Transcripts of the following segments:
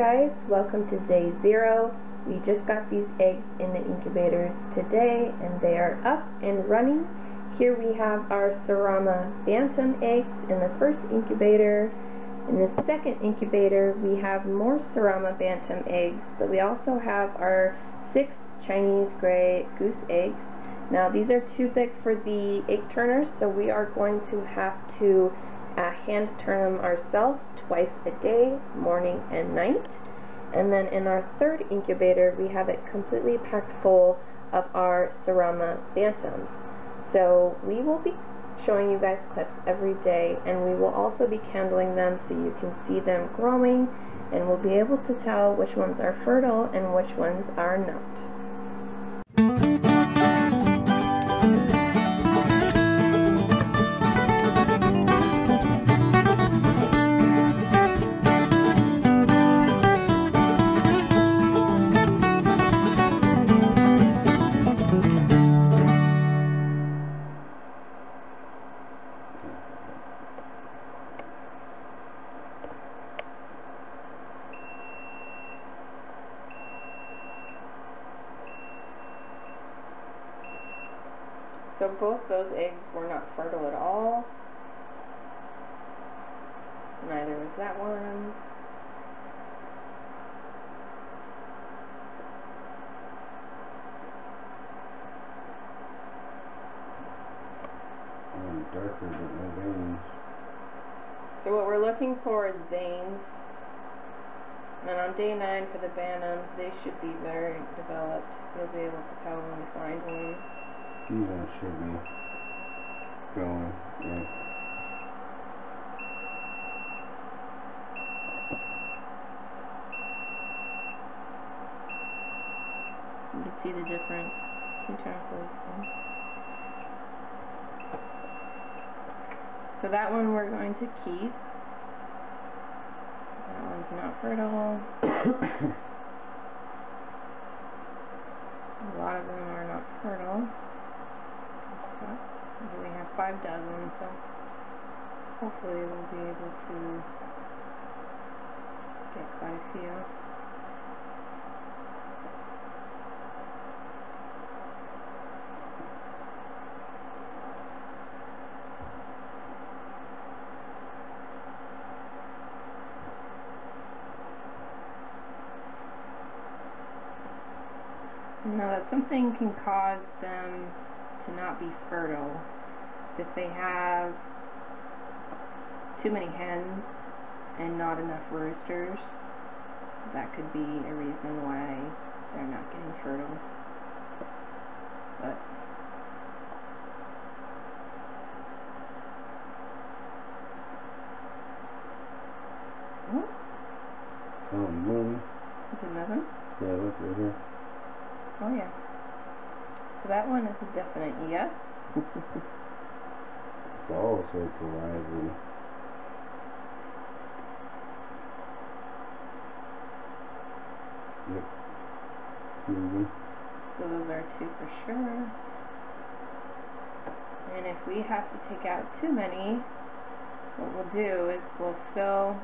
Guys, welcome to day zero. We just got these eggs in the incubators today and they are up and running. Here we have our Serama Bantam eggs in the first incubator. In the second incubator we have more Serama Bantam eggs, but we also have our six Chinese gray goose eggs. Now these are too big for the egg turners, so we are going to have to uh, hand turn them ourselves twice a day, morning and night. And then in our third incubator, we have it completely packed full of our Serama Bantams. So we will be showing you guys clips every day, and we will also be candling them so you can see them growing, and we'll be able to tell which ones are fertile and which ones are not. So what we're looking for is veins. And on day nine for the Bantams, they should be very developed. You'll be able to tell when you find one. These ones should be going, yeah. You can see the difference. Can you turn close So that one we're going to keep. That one's not fertile. A lot of them are not fertile. We have five dozen, so hopefully we'll be able to get quite a few. Now that something can cause them to not be fertile. If they have too many hens and not enough roosters, that could be a reason why they're not getting fertile. But oh, Oh, moving. there's another. Yeah, look right here. Oh yeah. So that one is a definite yes. It's all sorts of lively. Yep. Moving. So those are two for sure. And if we have to take out too many, what we'll do is we'll fill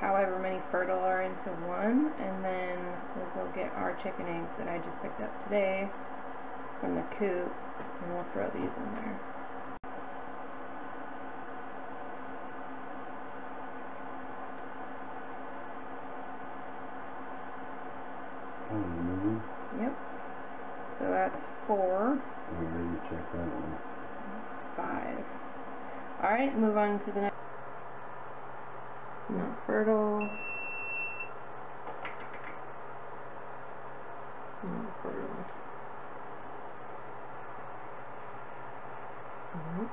however many fertile are into one, and then we'll go get our chicken eggs that I just picked up today from the coop, and we'll throw these in there. Oh. Yep. So that's four, I already checked that one. five. Alright, move on to the next. Fertile. Not fertile. Mhm.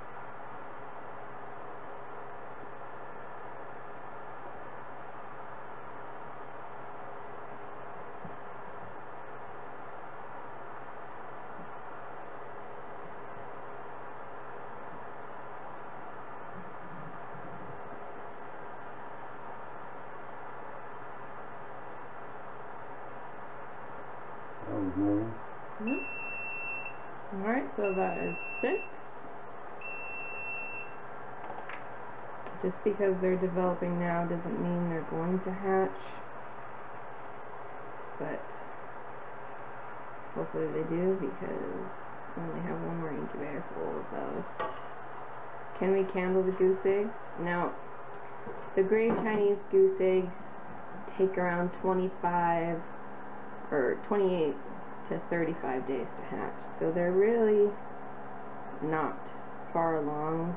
Oh, moving. Mhm. Alright, so that is six. just because they're developing now doesn't mean they're going to hatch. But hopefully they do because we only have one more incubator full of those. Can we candle the goose eggs? Now, the gray Chinese goose eggs take around 25 or 28 to 35 days to hatch. So they're really not far along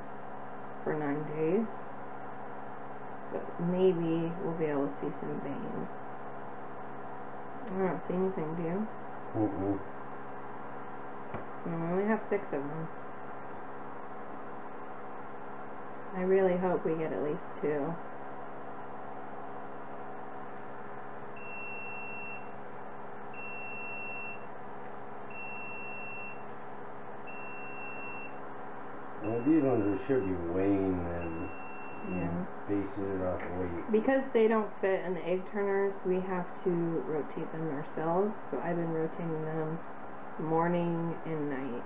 for nine days. But maybe we'll be able to see some veins. I don't see anything, do you? Mm, Mm-mm. I only have six of them. I really hope we get at least two. Well, these ones should be weighing and Yeah. basing it off weight. Because they don't fit in the egg turners, we have to rotate them ourselves. So I've been rotating them morning and night.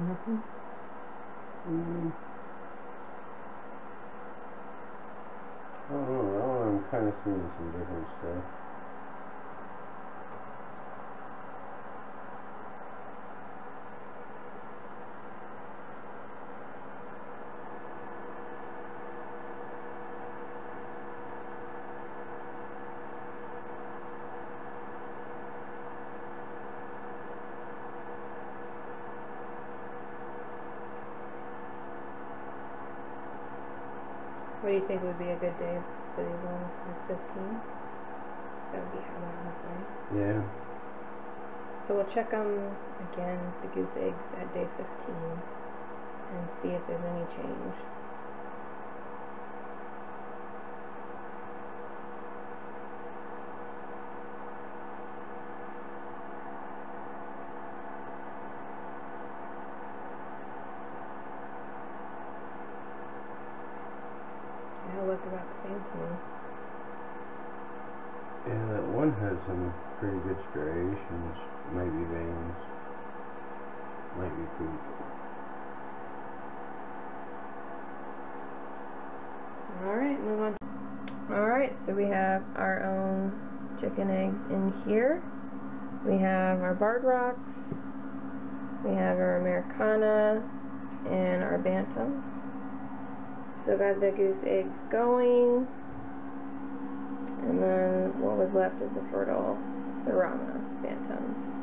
Nothing. Mm. I don't know, I'm kind of seeing some different stuff. What do you think would be a good day for these ones? Like 15? That would be how long hopefully. Yeah. So we'll check them again, the goose eggs, at day 15 and see if there's any change. They all look about the same to me. Yeah, that one has some pretty good striations. Maybe veins. Might be poop. Alright, move on. Alright, so we have our own chicken eggs in here. We have our barred rocks. We have our Americana and our bantams. So got the goose eggs going. And then what was left is the fertile Serama bantams.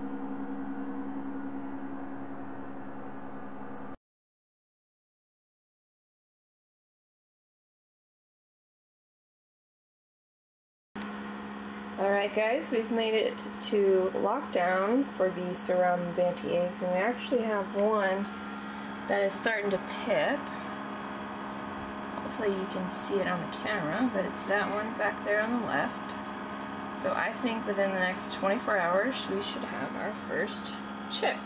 Alright guys, we've made it to lockdown for the Saram Banty eggs and we actually have one that is starting to pip. Hopefully you can see it on the camera, but it's that one back there on the left. So I think within the next 24 hours we should have our first chick.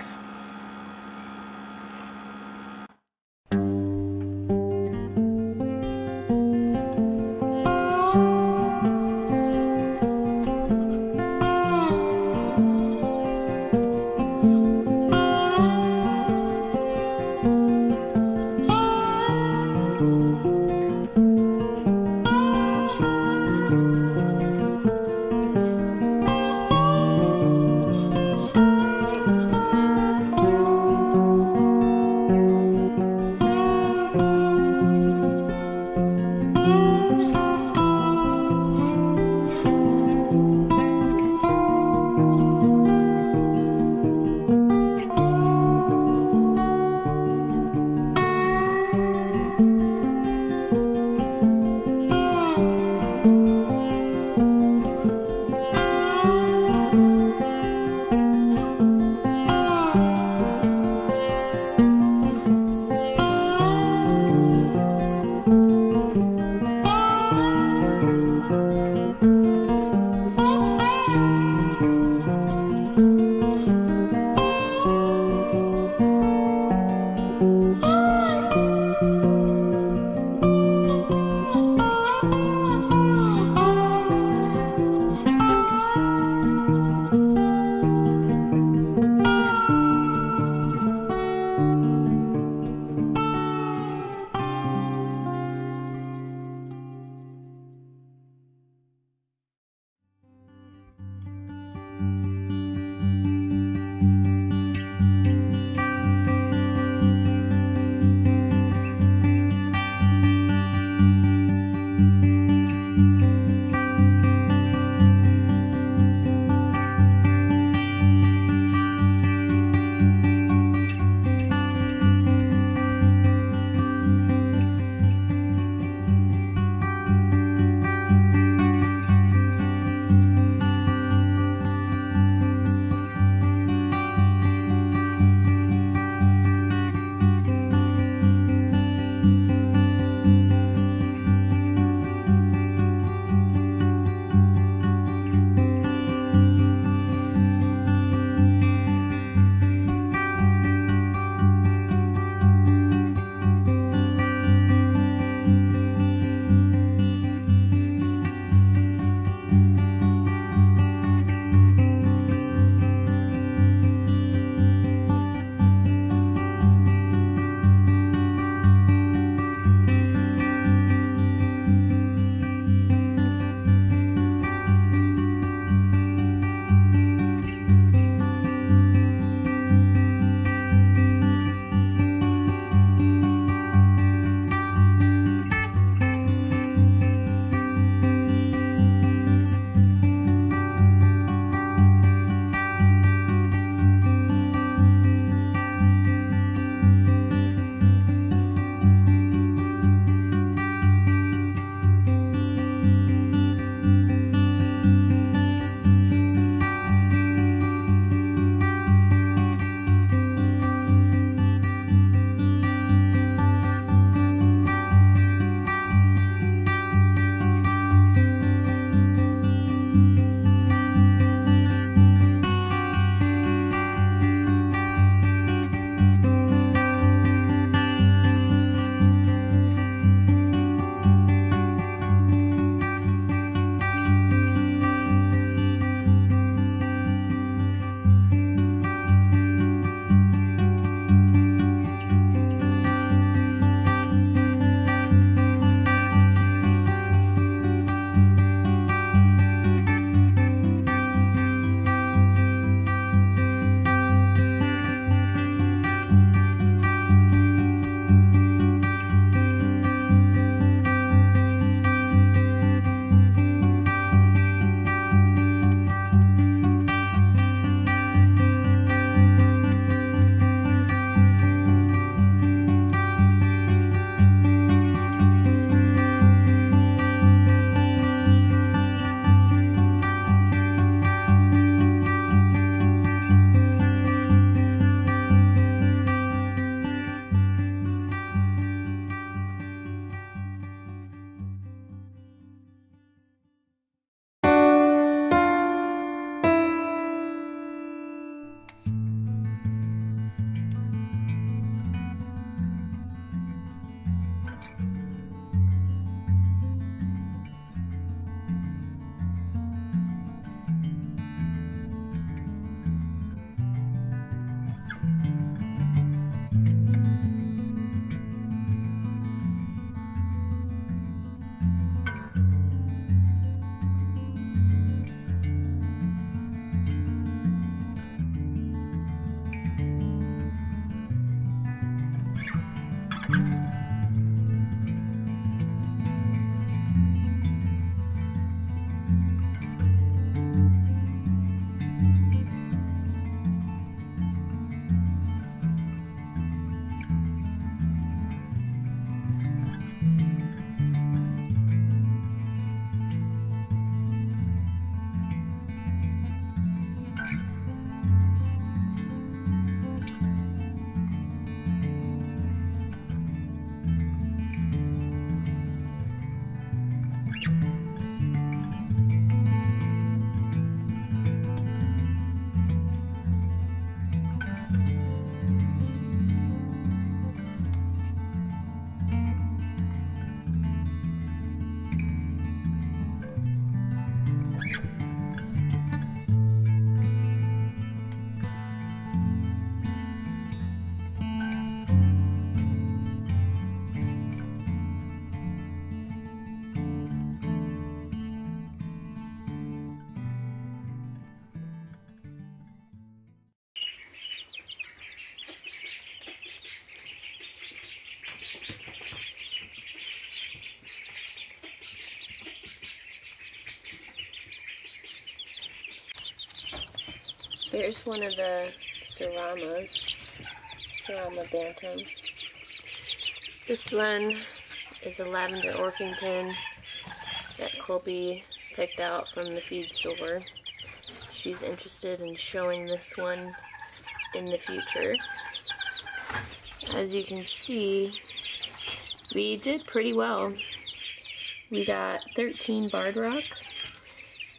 Here's one of the Seramas, Serama Bantam. This one is a Lavender Orpington that Colby picked out from the feed store. She's interested in showing this one in the future. As you can see, we did pretty well. We got 13 barred rock,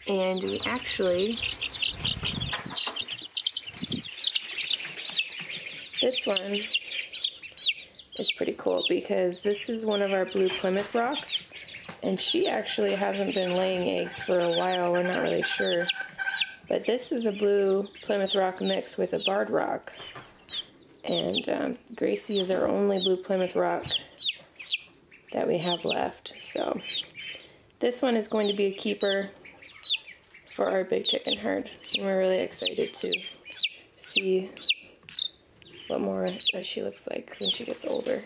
and we actually This one is pretty cool because this is one of our blue Plymouth rocks and she actually hasn't been laying eggs for a while, we're not really sure. But this is a blue Plymouth rock mix with a barred rock. And um, Gracie is our only blue Plymouth rock that we have left. So this one is going to be a keeper for our big chicken herd. And we're really excited to see what more that she looks like when she gets older.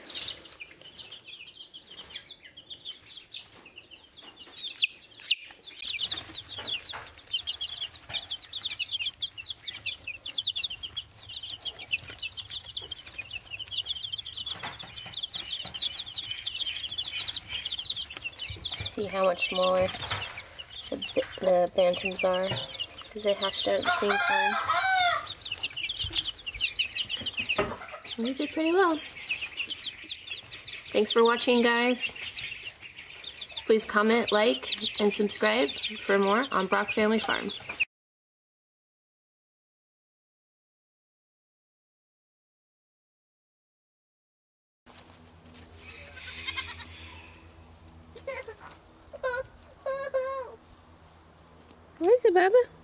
See how much smaller the, the bantams are because they hatched out at the same time. We did pretty well. Thanks for watching, guys. Please comment, like, and subscribe for more on Brock Family Farm. What is it, Baba?